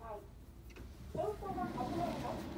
さい。電車が始まります。